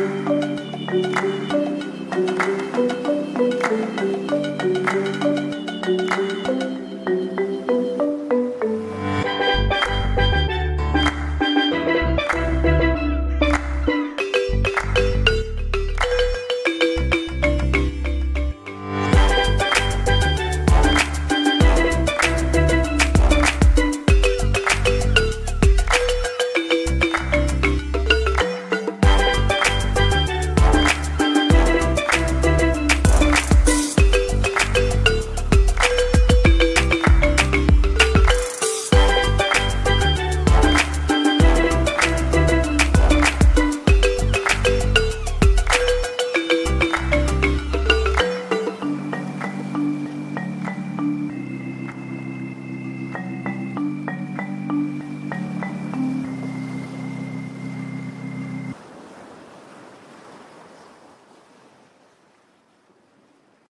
Bye.